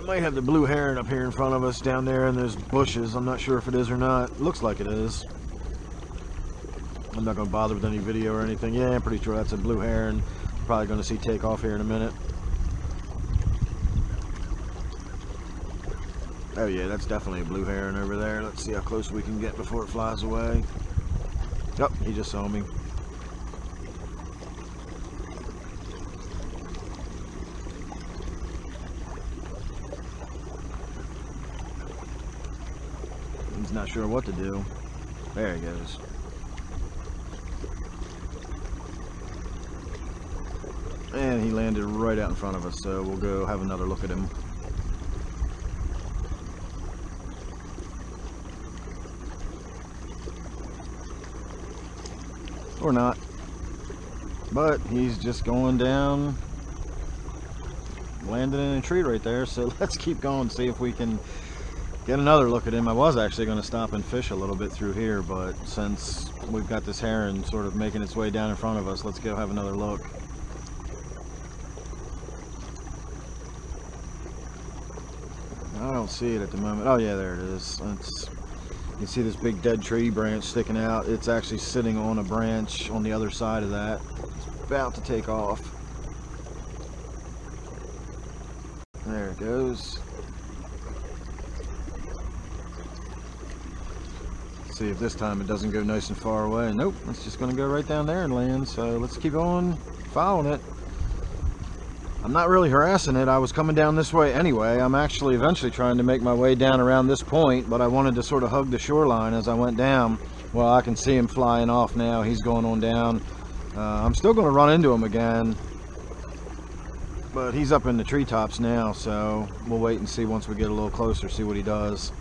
we might have the blue heron up here in front of us down there in those bushes. I'm not sure if it is or not. Looks like it is. I'm not going to bother with any video or anything. Yeah, I'm pretty sure that's a blue heron. Probably going to see take off here in a minute. Oh yeah, that's definitely a blue heron over there. Let's see how close we can get before it flies away. Yep, he just saw me. He's not sure what to do. There he goes. And he landed right out in front of us, so we'll go have another look at him. Or not. But he's just going down, landing in a tree right there, so let's keep going, see if we can get another look at him. I was actually going to stop and fish a little bit through here, but since we've got this heron sort of making its way down in front of us, let's go have another look. I don't see it at the moment. Oh yeah, there it is. It's, you can see this big dead tree branch sticking out. It's actually sitting on a branch on the other side of that. It's about to take off. There it goes. See if this time it doesn't go nice and far away. Nope, it's just going to go right down there and land. So let's keep on following it. I'm not really harassing it. I was coming down this way anyway. I'm actually eventually trying to make my way down around this point, but I wanted to sort of hug the shoreline as I went down. Well, I can see him flying off now. He's going on down. Uh, I'm still going to run into him again, but he's up in the treetops now, so we'll wait and see once we get a little closer, see what he does.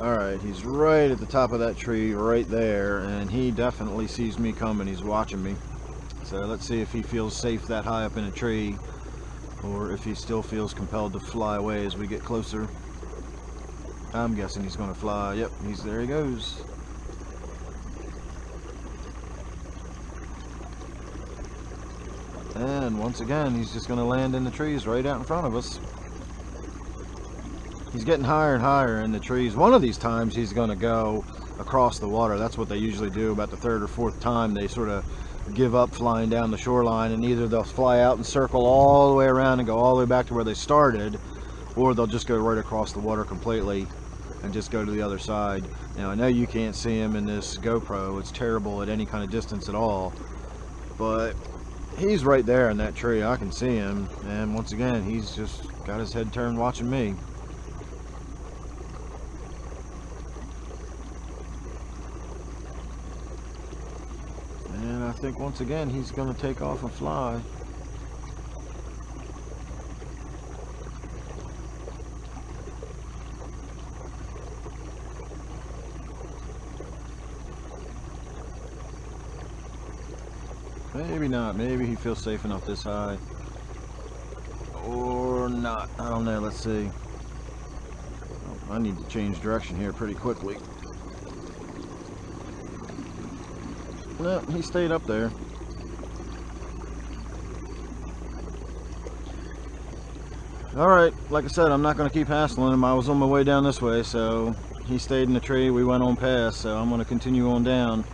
Alright, he's right at the top of that tree right there, and he definitely sees me coming. He's watching me. So let's see if he feels safe that high up in a tree, or if he still feels compelled to fly away as we get closer. I'm guessing he's going to fly. Yep, he's there he goes. And once again, he's just going to land in the trees right out in front of us he's getting higher and higher in the trees. One of these times he's going to go across the water. That's what they usually do about the third or fourth time. They sort of give up flying down the shoreline and either they'll fly out and circle all the way around and go all the way back to where they started or they'll just go right across the water completely and just go to the other side. Now I know you can't see him in this GoPro. It's terrible at any kind of distance at all. But he's right there in that tree. I can see him. And once again, he's just got his head turned watching me. Think once again he's going to take off and fly. Maybe not. Maybe he feels safe enough this high. Or not. I don't know. Let's see. Oh, I need to change direction here pretty quickly. No, he stayed up there. Alright, like I said, I'm not going to keep hassling him. I was on my way down this way, so he stayed in the tree. We went on past, so I'm going to continue on down.